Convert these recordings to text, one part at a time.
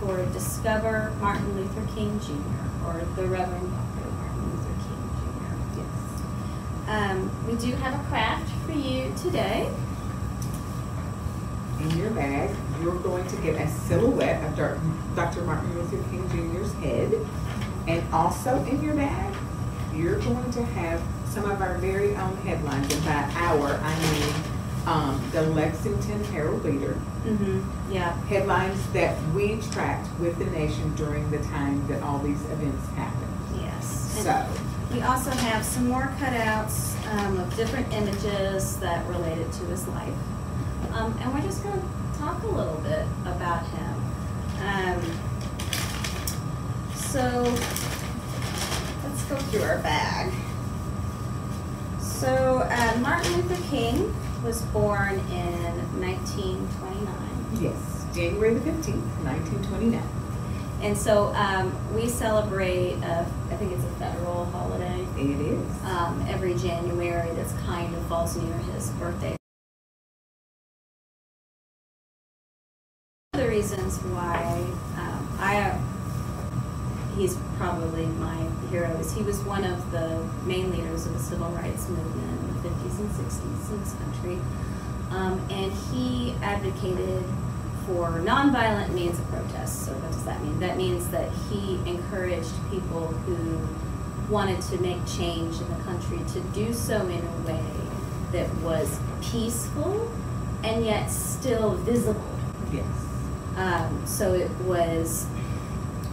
Dr. Martin Luther King Jr. or the Reverend Dr. Martin Luther King Jr. Yes. Um, we do have a craft for you today. In your bag, you're going to get a silhouette of Dr. Martin Luther King Jr.'s head. And also in your bag, you're going to have some of our very own headlines. And by our, I mean um, the Lexington Herald Leader. Mm-hmm. Yeah. Headlines that we tracked with the nation during the time that all these events happened. Yes. And So, we also have some more cutouts um, of different images that related to his life. Um, and we're just going to talk a little bit about him. Um, so let's go through our bag. So uh, Martin Luther King was born in 1929. yes, January the 15th, 1929. And so um, we celebrate, uh, I think it's a federal holiday, It is. um, every January that's kind of falls near his birthday. One of the reasons why um, I, he's probably my hero is he was one of the main leaders of the civil rights movement in the 50s and 60s in this country. Um, and he advocated for nonviolent means of protest. So what does that mean? That means that he encouraged people who wanted to make change in the country to do so in a way that was peaceful and yet still visible. Yes. Um, so it was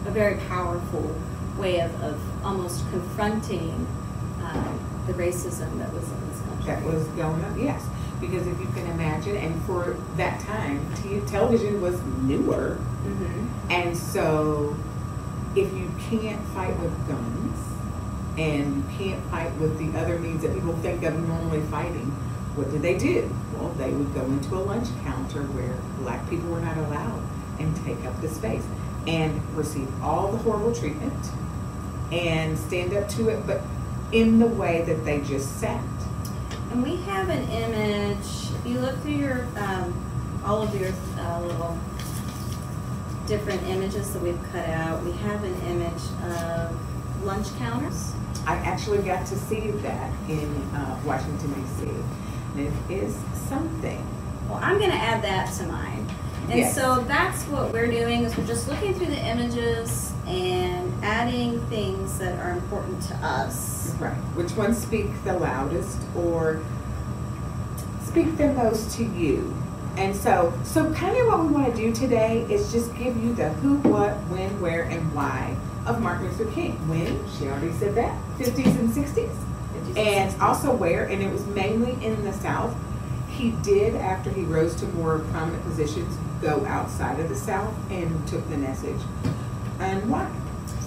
a very powerful way of, of almost confronting um, the racism that was in this country. That was going up, yes. Because if you can imagine, and for that time, t- television was newer. hmm And so if you can't fight with guns and you can't fight with the other means that people think of normally fighting, what did they do? Well, they would go into a lunch counter where black people were not allowed and take up the space and receive all the horrible treatment and stand up to it, but in the way that they just sat. And we have an image, if you look through your, um, all of your uh, little different images that we've cut out, we have an image of lunch counters. I actually got to see that in uh, Washington D.C. And it is something. Well, I'm gonna add that to mine. And Yes. so that's what we're doing, is we're just looking through the images and adding things that are important to us. Right. Which ones speak the loudest or speak the most to you? And so, so kind of what we want to do today is just give you the who, what, when, where, and why of Martin Luther King. When? She already said that. 50s and 60s. And also where, and it was mainly in the South. He did, after he rose to more prominent positions, go outside of the South and took the message. And why?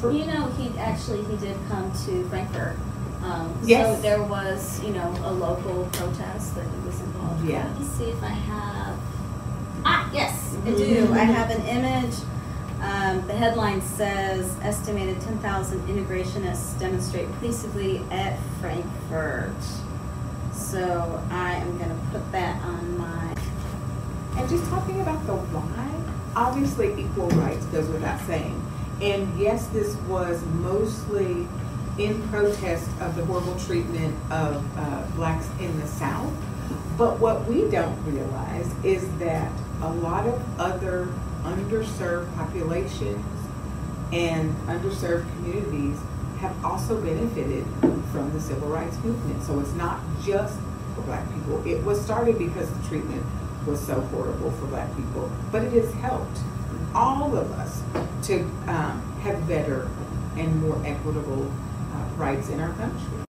For- You know, he actually, he did come to Frankfort. Um, Yes. So there was, you know, a local protest that he was involved in. Yeah. Let me see if I have, ah, yes, I do. I have an image. Um, the headline says, estimated ten thousand integrationists demonstrate peaceably at Frankfort. So I am gonna put that on my, And just talking about the why, obviously equal rights goes without saying. And yes, this was mostly in protest of the horrible treatment of uh, blacks in the South. But what we don't realize is that a lot of other underserved populations and underserved communities have also benefited from the civil rights movement. So it's not just for black people. It was started because the treatment was so horrible for black people, but it has helped all of us to um, have better and more equitable uh, rights in our country.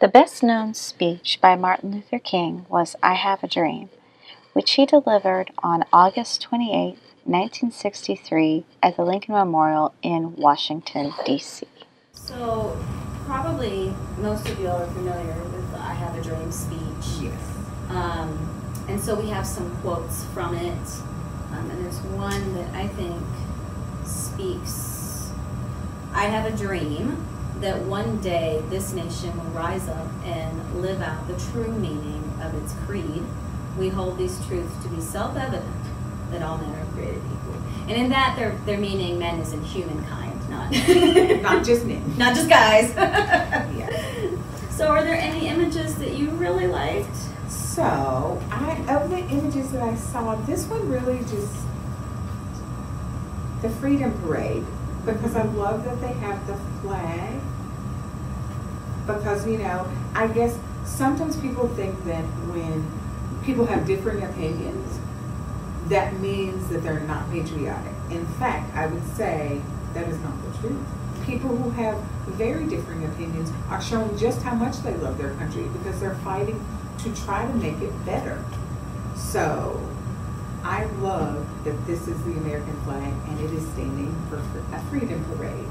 The best known speech by Martin Luther King was I Have a Dream, which he delivered on August 28, 1963, at the Lincoln Memorial in Washington, D.C. so probably most of you all are familiar with the I Have a Dream speech. Yes. Um, and so we have some quotes from it. Um, and there's one that I think speaks I have a dream that one day this nation will rise up and live out the true meaning of its creed. We hold these truths to be self evident that all men are created equal. And in that, they're they're meaning men as in humankind, not Not just men. not just guys. Yeah. So, are there any images that you really liked? So, I of the images that I saw, this one really just the Freedom Parade because I love that they have the flag. Because you know, I guess sometimes people think that when people have differing opinions, that means that they're not patriotic. In fact, I would say that is not the truth. People who have very differing opinions are showing just how much they love their country because they're fighting to try to make it better. So, I love that this is the American flag and it is standing for a freedom parade.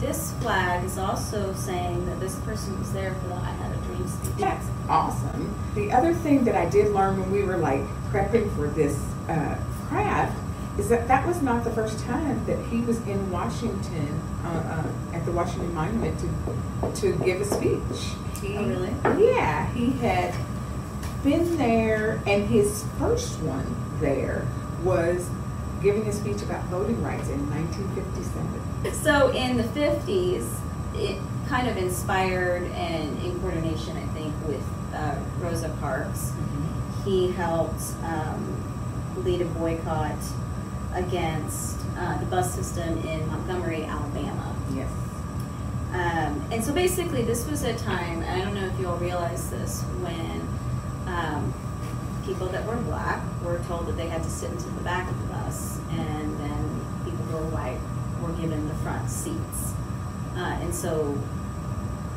This flag is also saying that this person was there for the I Had a That's awesome. The other thing that I did learn when we were like prepping for this uh, craft is that that was not the first time that he was in Washington uh, uh, at the Washington Monument to to give a speech. He, Oh, really? Yeah, he had been there, and his first one there was giving a speech about voting rights in 1957. So in the 50s, it kind of inspired and in coordination, I think, with uh, Rosa Parks. He helped um, lead a boycott against uh, the bus system in Montgomery, Alabama. Yes. Um, and so basically, this was a time, and I don't know if you all realize this, when um, people that were black were told that they had to sit into the back of the bus, and then people who were white were given the front seats. Uh, and so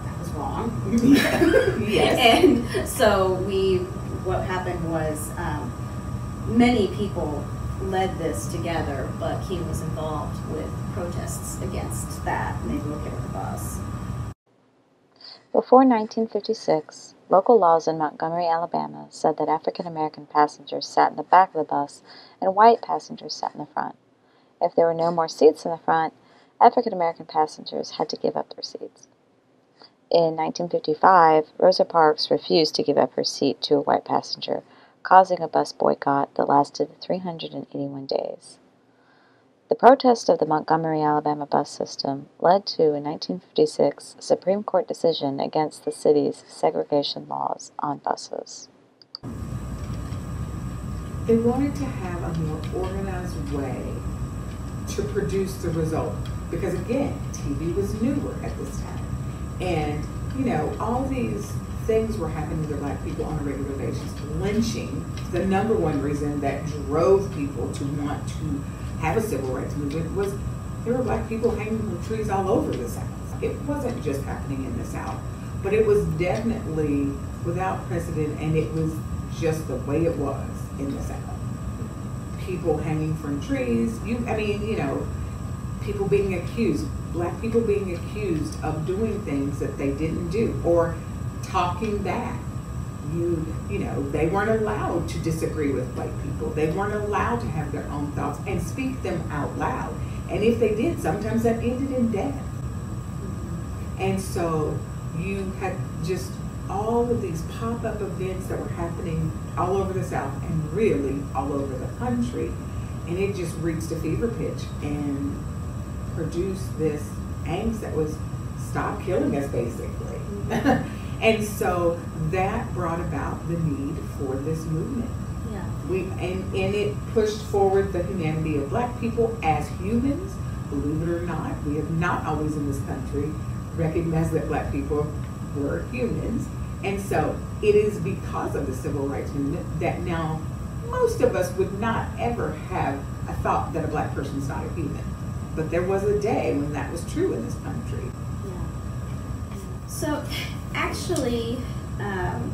that was wrong. yes. And so we, what happened was um, many people led this together, but he was involved with protests against that, and they blockaded the bus. Before 1956, local laws in Montgomery, Alabama said that African American passengers sat in the back of the bus and white passengers sat in the front. If there were no more seats in the front, African American passengers had to give up their seats. In 1955, Rosa Parks refused to give up her seat to a white passenger, causing a bus boycott that lasted 381 days. The protest of the Montgomery, Alabama bus system led to a 1956 Supreme Court decision against the city's segregation laws on buses. They wanted to have a more organized way to produce the result. Because again, TV was newer at this time. And, you know, all these things were happening to black people on a regular basis. Lynching, the number one reason that drove people to want to have a civil rights movement was there were black people hanging from trees all over the South. It wasn't just happening in the South, but it was definitely without precedent and it was just the way it was in the South. People hanging from trees, you, I mean, you know, people being accused, black people being accused of doing things that they didn't do or talking back. You, you know, they weren't allowed to disagree with white people. They weren't allowed to have their own thoughts and speak them out loud. And if they did, sometimes that ended in death. And so you had just all of these pop-up events that were happening all over the South and really all over the country. And it just reached a fever pitch and produced this angst that was stop killing us basically. Mm-hmm. and so that brought about the need for this movement. Yeah. We and, and it pushed forward the humanity of black people as humans. Believe it or not, we have not always in this country recognized that black people were humans. And so it is because of the civil rights movement that now most of us would not ever have a thought that a black person is not a human. But there was a day when that was true in this country. Yeah. So, actually, um,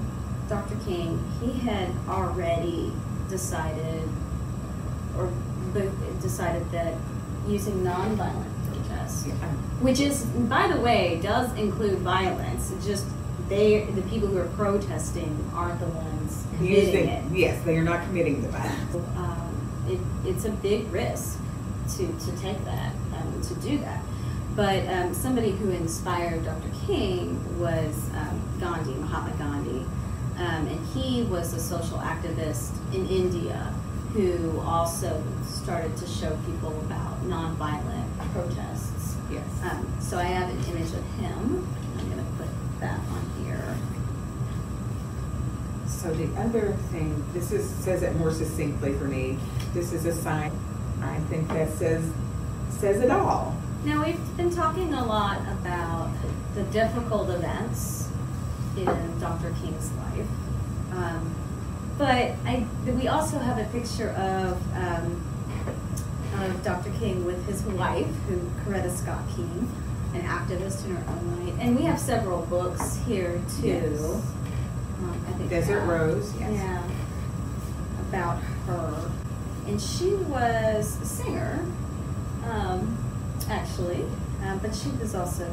Dr. King, he had already decided, or decided that using nonviolent protest, which is, by the way, does include violence. It just they, the people who are protesting, aren't the ones committing Using- it. Yes, they are not committing the violence. Um, it, it's a big risk to, to take that, um, to do that. But um, somebody who inspired Dr. King was um, Gandhi, Mahatma Gandhi. Um, and he was a social activist in India who also started to show people about nonviolent protests. Yes. Um, so I have an image of him. I'm gonna put that on here. So the other thing, this is, says it more succinctly for me, this is a sign, I think that says, says it all. Now, we've been talking a lot about the difficult events in Dr. King's life. Um, but I, we also have a picture of, um, of Dr. King with his wife, who Coretta Scott King, an activist in her own right. And we have several books here too. Yes. Um, I think Desert Rose, yes. Yeah, about her. And she was a singer, um, actually, um, but she was also,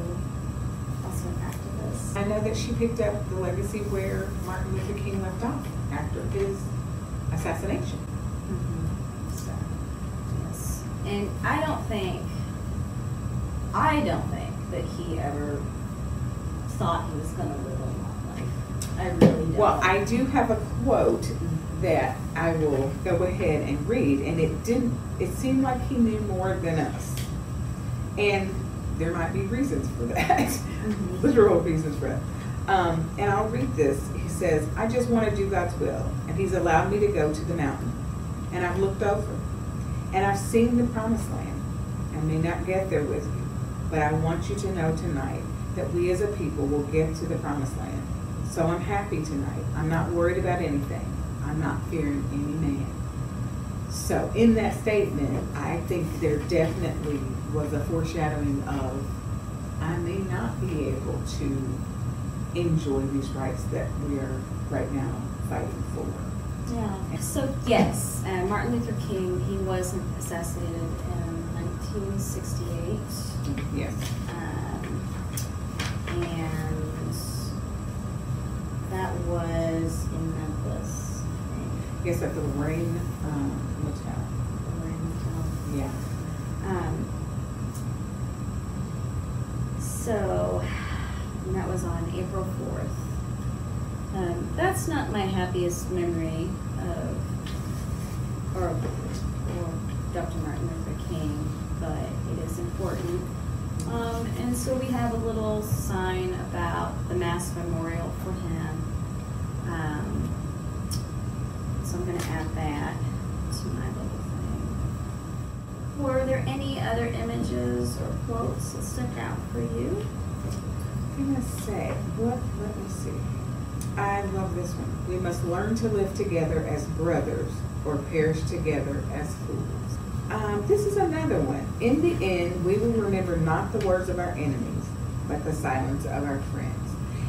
also an activist. I know that she picked up the legacy where Martin Luther King left off after his assassination. Mhm. So, yes. And I don't think, I don't think that he ever thought he was gonna live a. I really don't. Well, I do have a quote that I will go ahead and read, and it didn't, it seemed like he knew more than us. And there might be reasons for that, Mhm. literal reasons for that. Um, and I'll read this. He says, I just want to do God's will, and He's allowed me to go to the mountain. And I've looked over, and I've seen the promised land. I may not get there with you, but I want you to know tonight that we as a people will get to the promised land. So I'm happy tonight. I'm not worried about anything. I'm not fearing any man. So in that statement, I think there definitely was a foreshadowing of I may not be able to enjoy these rights that we are right now fighting for. Yeah. So yes, uh, Martin Luther King, he was assassinated in 1968. Yes. Um, and that was in Memphis. I Yes, at the Lorraine um, Motel. the Lorraine Motel. Yeah. Um, so, and that was on April 4th. Um, that's not my happiest memory of, or, or Dr. Martin Luther King, but it is important. Um, and so we have a little sign about the mass memorial for him. Um, so I'm going to add that to my little thing. Were there any other images or quotes that stuck out for you? I'm gonna say, what, let me see. I love this one. We must learn to live together as brothers or perish together as fools. Um, this is another one. In the end, we will remember not the words of our enemies, but the silence of our friends.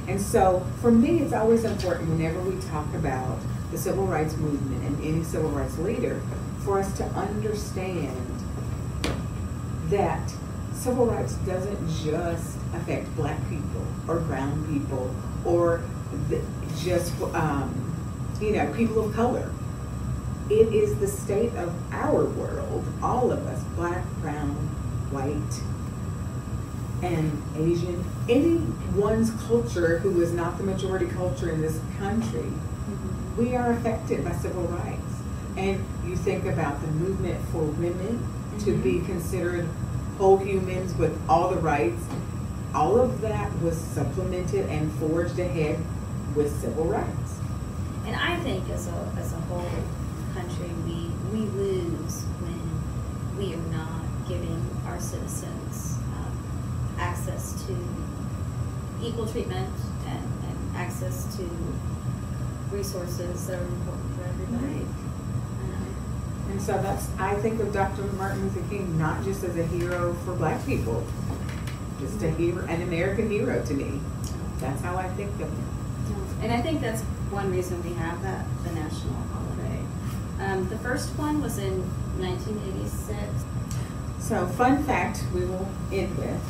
And so, for me, it's always important whenever we talk about the civil rights movement and any civil rights leader for us to understand that civil rights doesn't just affect black people or brown people or the, just um, you know people of color. It is the state of our world, all of us, black, brown, white, and Asian, anyone's culture who is not the majority culture in this country, mm-hmm. we are affected by civil rights. And you think about the movement for women to be mm-hmm. considered whole humans with all the rights. All of that was supplemented and forged ahead with civil rights. And I think as a, as a whole country, we, we lose when we are not giving our citizens access to equal treatment and, and access to resources that are important for everybody. Um, And so that's, I think of Dr. Martin Luther King not just as a hero for black people, just a hero, an American hero to me. That's how I think of him. And I think that's one reason we have that, the national holiday. Um, the first one was in 1986. So, fun fact we will end with.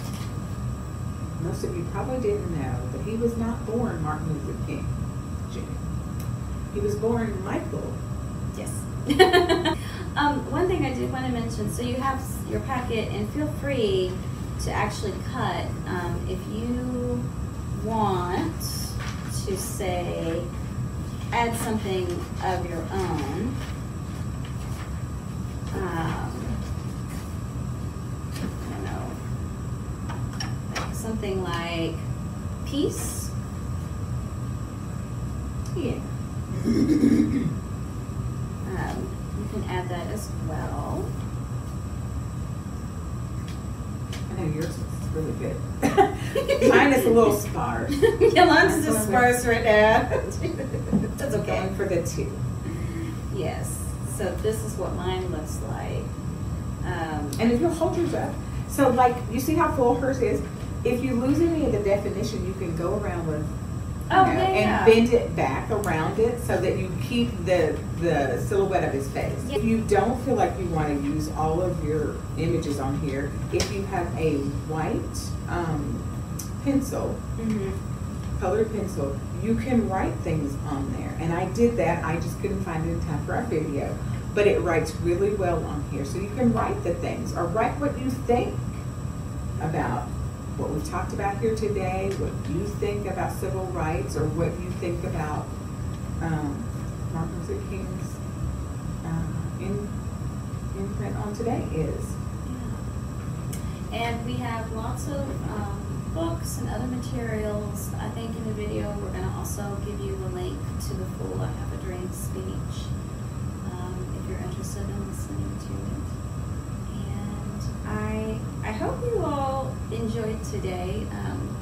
Most of you probably didn't know, but he was not born Martin Luther King Jr. He was born Michael. Yes. um, one thing I did want to mention, so you have your packet, and feel free to actually cut um, if you want to say add something of your own. Make peace. Yeah. Um, you can add that as well. I know yours is really good. Mine is a little sparse. Yolanda's is sparse right now. That's okay. Going for the two. Yes, so this is what mine looks like. Um, And if you hold yours up, so like, you see how full hers is? If you lose any of the definition, you can go around with, you Oh, know, yeah, and bend it back around it so that you keep the, the silhouette of his face. Yeah. If you don't feel like you want to use all of your images on here, if you have a white, um, pencil, mhm. colored pencil, you can write things on there. And I did that, I just couldn't find it in time for our video. But it writes really well on here, so you can write the things, or write what you think about what we've talked about here today, what you think about civil rights, or what you think about, um, Martin Luther King's, uh, in, imprint on today is. Yeah. And we have lots of um, books and other materials. I think in the video, we're going to also give you a link to the full I Have a Dream speech um, if you're interested in listening to it. I, hope you all enjoyed today. Um,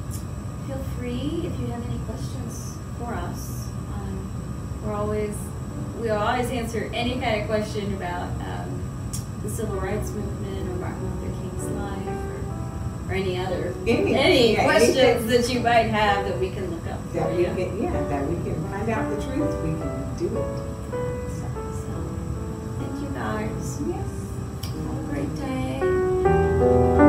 feel free if you have any questions for us. Um, we're always, we always answer any kind of question about um, the civil rights movement or Martin Luther King's life or, or any other Any- any yeah, questions anything. that you might have that we can look up That for we you. can, yeah, that we can find out the truth, we can do it. So, So, thank you guys. Yes. Lord.